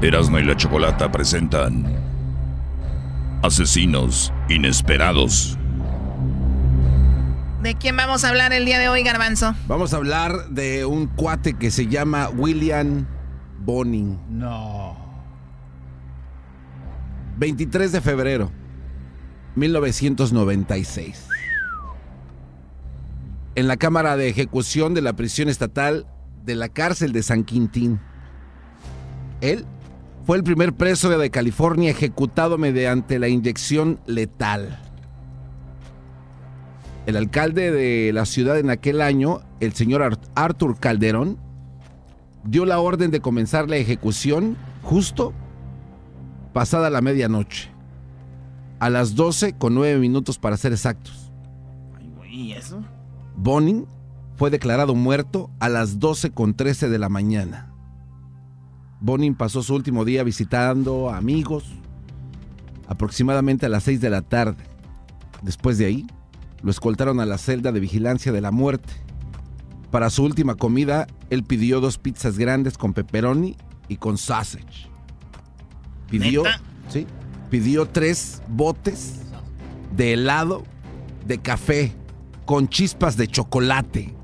Erasmo y la Chocolata presentan Asesinos Inesperados. ¿De quién vamos a hablar el día de hoy, Garbanzo? Vamos a hablar de un cuate que se llama William Boning. No. 23 de febrero, 1996. En la cámara de ejecución de la prisión estatal de la cárcel de San Quintín. Él fue el primer preso de California ejecutado mediante la inyección letal. El alcalde de la ciudad en aquel año, el señor Arthur Calderón, dio la orden de comenzar la ejecución justo pasada la medianoche, a las 12 con 9 minutos para ser exactos. Güey, eso? Bonin fue declarado muerto a las 12 con 13 de la mañana. Bonin pasó su último día visitando a amigos aproximadamente a las 6 de la tarde. Después de ahí, lo escoltaron a la celda de vigilancia de la muerte. Para su última comida, él pidió dos pizzas grandes con pepperoni y con sausage. Pidió, sí, pidió tres botes de helado de café con chispas de chocolate.